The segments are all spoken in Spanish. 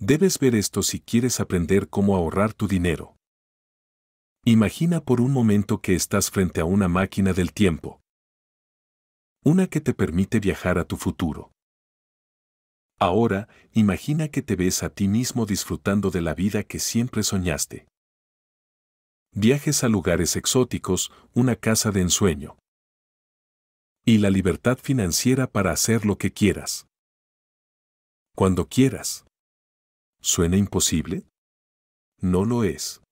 Debes ver esto si quieres aprender cómo ahorrar tu dinero. Imagina por un momento que estás frente a una máquina del tiempo. Una que te permite viajar a tu futuro. Ahora, imagina que te ves a ti mismo disfrutando de la vida que siempre soñaste. Viajes a lugares exóticos, una casa de ensueño. Y la libertad financiera para hacer lo que quieras. Cuando quieras. ¿Suena imposible? No lo es.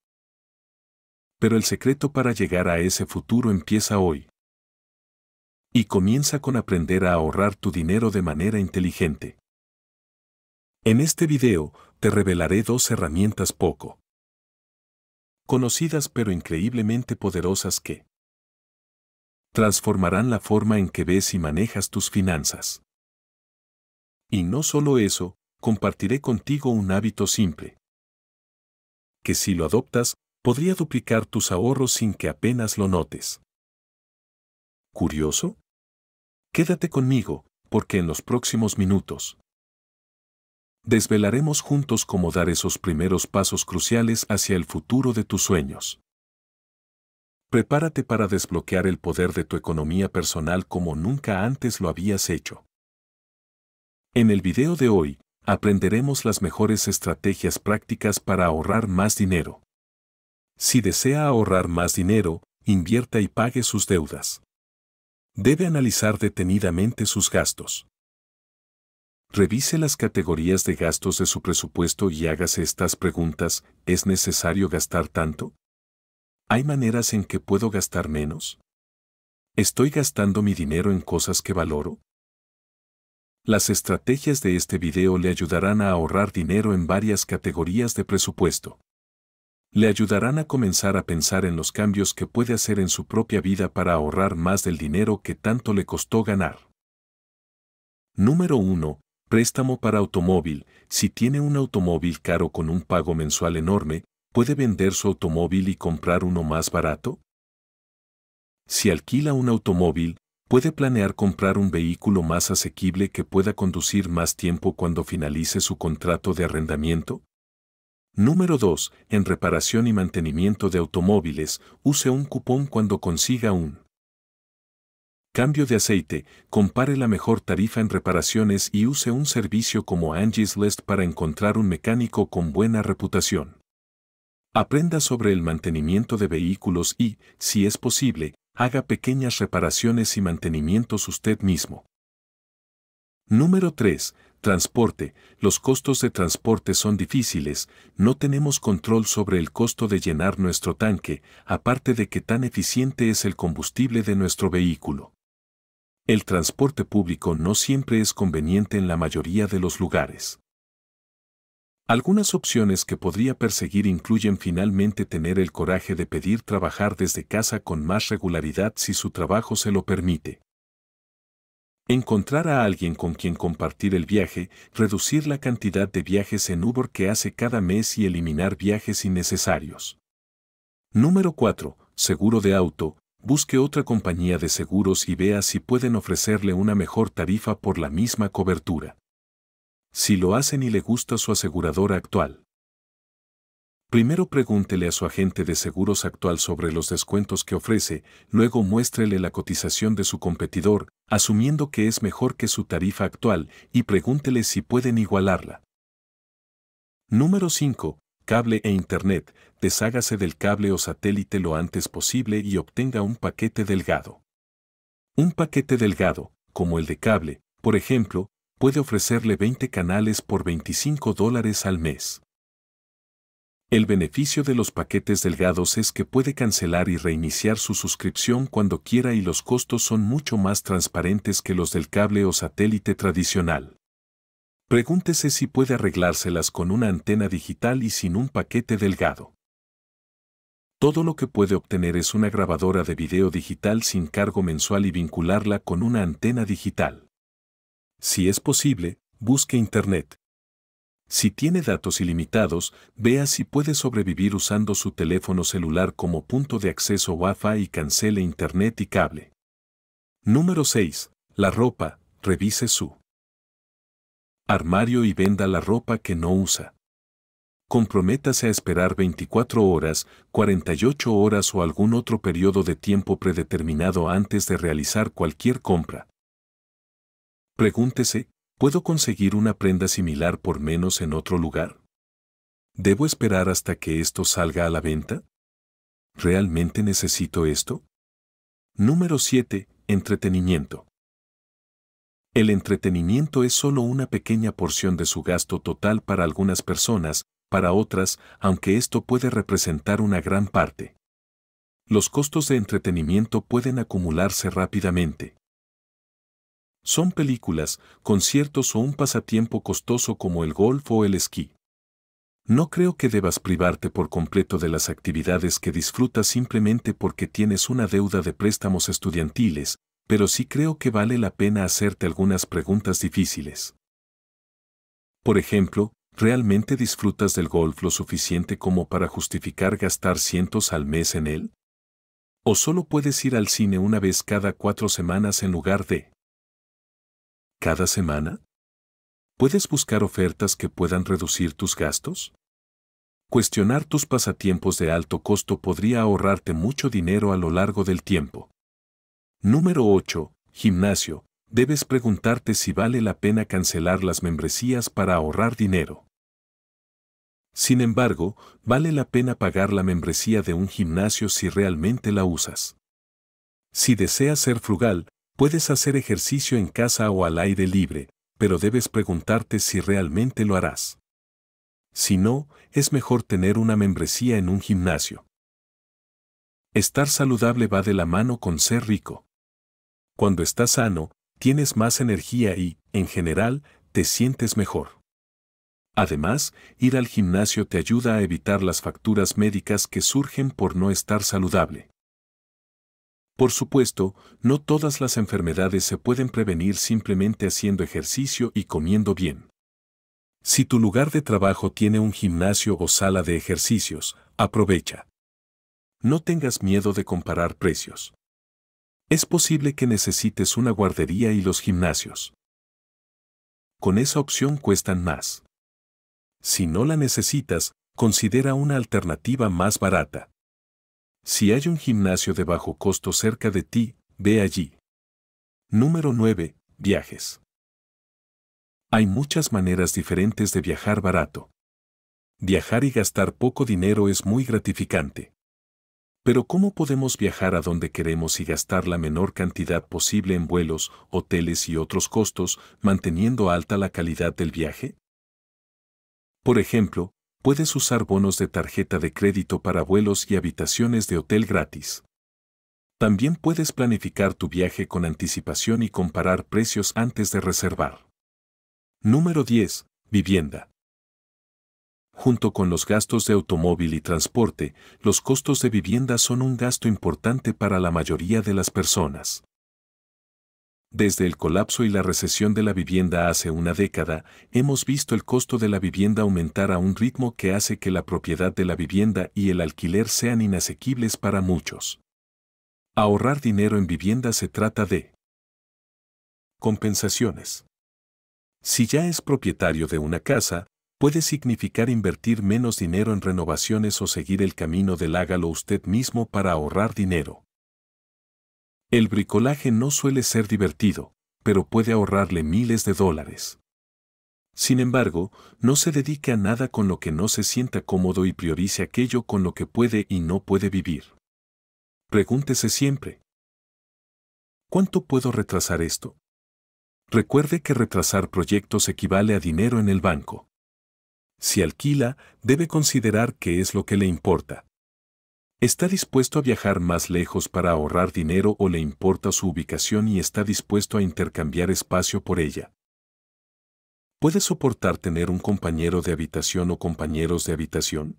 Pero el secreto para llegar a ese futuro empieza hoy. Y comienza con aprender a ahorrar tu dinero de manera inteligente. En este video, te revelaré dos herramientas poco conocidas pero increíblemente poderosas que transformarán la forma en que ves y manejas tus finanzas. Y no solo eso, compartiré contigo un hábito simple, que si lo adoptas, podría duplicar tus ahorros sin que apenas lo notes. ¿Curioso? Quédate conmigo, porque en los próximos minutos desvelaremos juntos cómo dar esos primeros pasos cruciales hacia el futuro de tus sueños. Prepárate para desbloquear el poder de tu economía personal como nunca antes lo habías hecho. En el video de hoy, aprenderemos las mejores estrategias prácticas para ahorrar más dinero. Si desea ahorrar más dinero, invierta y pague sus deudas. Debe analizar detenidamente sus gastos. Revise las categorías de gastos de su presupuesto y hágase estas preguntas, ¿es necesario gastar tanto? ¿Hay maneras en que puedo gastar menos? ¿Estoy gastando mi dinero en cosas que valoro? Las estrategias de este video le ayudarán a ahorrar dinero en varias categorías de presupuesto. Le ayudarán a comenzar a pensar en los cambios que puede hacer en su propia vida para ahorrar más del dinero que tanto le costó ganar. Número 1. Préstamo para automóvil. Si tiene un automóvil caro con un pago mensual enorme, ¿puede vender su automóvil y comprar uno más barato? Si alquila un automóvil, puede planear comprar un vehículo más asequible que pueda conducir más tiempo cuando finalice su contrato de arrendamiento? Número 2. En reparación y mantenimiento de automóviles, use un cupón cuando consiga un cambio de aceite, compare la mejor tarifa en reparaciones y use un servicio como Angie's List para encontrar un mecánico con buena reputación. Aprenda sobre el mantenimiento de vehículos y, si es posible, haga pequeñas reparaciones y mantenimientos usted mismo. Número 3. Transporte. Los costos de transporte son difíciles, no tenemos control sobre el costo de llenar nuestro tanque, aparte de que tan eficiente es el combustible de nuestro vehículo. El transporte público no siempre es conveniente en la mayoría de los lugares. Algunas opciones que podría perseguir incluyen finalmente tener el coraje de pedir trabajar desde casa con más regularidad si su trabajo se lo permite. Encontrar a alguien con quien compartir el viaje, reducir la cantidad de viajes en Uber que hace cada mes y eliminar viajes innecesarios. Número 4. Seguro de auto. Busque otra compañía de seguros y vea si pueden ofrecerle una mejor tarifa por la misma cobertura si lo hacen y le gusta su aseguradora actual. Primero pregúntele a su agente de seguros actual sobre los descuentos que ofrece, luego muéstrele la cotización de su competidor, asumiendo que es mejor que su tarifa actual, y pregúntele si pueden igualarla. Número 5. Cable e Internet. Deshágase del cable o satélite lo antes posible y obtenga un paquete delgado. Un paquete delgado, como el de cable, por ejemplo, puede ofrecerle 20 canales por 25 dólares al mes. El beneficio de los paquetes delgados es que puede cancelar y reiniciar su suscripción cuando quiera y los costos son mucho más transparentes que los del cable o satélite tradicional. Pregúntese si puede arreglárselas con una antena digital y sin un paquete delgado. Todo lo que puede obtener es una grabadora de video digital sin cargo mensual y vincularla con una antena digital. Si es posible, busque Internet. Si tiene datos ilimitados, vea si puede sobrevivir usando su teléfono celular como punto de acceso Wi-Fi y cancele Internet y cable. Número 6. La ropa. Revise su armario y venda la ropa que no usa. comprométase a esperar 24 horas, 48 horas o algún otro periodo de tiempo predeterminado antes de realizar cualquier compra. Pregúntese, ¿puedo conseguir una prenda similar por menos en otro lugar? ¿Debo esperar hasta que esto salga a la venta? ¿Realmente necesito esto? Número 7. Entretenimiento. El entretenimiento es solo una pequeña porción de su gasto total para algunas personas, para otras, aunque esto puede representar una gran parte. Los costos de entretenimiento pueden acumularse rápidamente. Son películas, conciertos o un pasatiempo costoso como el golf o el esquí. No creo que debas privarte por completo de las actividades que disfrutas simplemente porque tienes una deuda de préstamos estudiantiles, pero sí creo que vale la pena hacerte algunas preguntas difíciles. Por ejemplo, ¿realmente disfrutas del golf lo suficiente como para justificar gastar cientos al mes en él? ¿O solo puedes ir al cine una vez cada cuatro semanas en lugar de... ¿Cada semana? ¿Puedes buscar ofertas que puedan reducir tus gastos? Cuestionar tus pasatiempos de alto costo podría ahorrarte mucho dinero a lo largo del tiempo. Número 8. Gimnasio. Debes preguntarte si vale la pena cancelar las membresías para ahorrar dinero. Sin embargo, vale la pena pagar la membresía de un gimnasio si realmente la usas. Si deseas ser frugal, puedes hacer ejercicio en casa o al aire libre, pero debes preguntarte si realmente lo harás. Si no, es mejor tener una membresía en un gimnasio. Estar saludable va de la mano con ser rico. Cuando estás sano, tienes más energía y, en general, te sientes mejor. Además, ir al gimnasio te ayuda a evitar las facturas médicas que surgen por no estar saludable. Por supuesto, no todas las enfermedades se pueden prevenir simplemente haciendo ejercicio y comiendo bien. Si tu lugar de trabajo tiene un gimnasio o sala de ejercicios, aprovecha. No tengas miedo de comparar precios. Es posible que necesites una guardería y los gimnasios. Con esa opción cuestan más. Si no la necesitas, considera una alternativa más barata. Si hay un gimnasio de bajo costo cerca de ti, ve allí. Número 9. Viajes. Hay muchas maneras diferentes de viajar barato. Viajar y gastar poco dinero es muy gratificante. Pero ¿cómo podemos viajar a donde queremos y gastar la menor cantidad posible en vuelos, hoteles y otros costos, manteniendo alta la calidad del viaje? Por ejemplo, puedes usar bonos de tarjeta de crédito para vuelos y habitaciones de hotel gratis. También puedes planificar tu viaje con anticipación y comparar precios antes de reservar. Número 10. Vivienda. Junto con los gastos de automóvil y transporte, los costos de vivienda son un gasto importante para la mayoría de las personas. Desde el colapso y la recesión de la vivienda hace una década, hemos visto el costo de la vivienda aumentar a un ritmo que hace que la propiedad de la vivienda y el alquiler sean inasequibles para muchos. Ahorrar dinero en vivienda se trata de compensaciones. Si ya es propietario de una casa, puede significar invertir menos dinero en renovaciones o seguir el camino del hágalo usted mismo para ahorrar dinero. El bricolaje no suele ser divertido, pero puede ahorrarle miles de dólares. Sin embargo, no se dedique a nada con lo que no se sienta cómodo y priorice aquello con lo que puede y no puede vivir. Pregúntese siempre. ¿Cuánto puedo retrasar esto? Recuerde que retrasar proyectos equivale a dinero en el banco. Si alquila, debe considerar qué es lo que le importa. ¿Está dispuesto a viajar más lejos para ahorrar dinero o le importa su ubicación y está dispuesto a intercambiar espacio por ella? ¿Puede soportar tener un compañero de habitación o compañeros de habitación?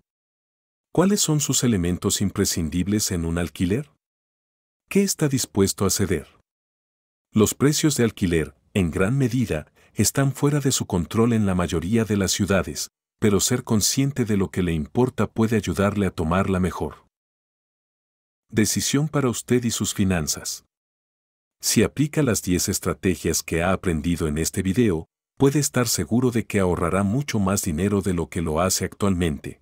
¿Cuáles son sus elementos imprescindibles en un alquiler? ¿Qué está dispuesto a ceder? Los precios de alquiler, en gran medida, están fuera de su control en la mayoría de las ciudades, pero ser consciente de lo que le importa puede ayudarle a tomarla mejor. Decisión para usted y sus finanzas. Si aplica las 10 estrategias que ha aprendido en este video, puede estar seguro de que ahorrará mucho más dinero de lo que lo hace actualmente.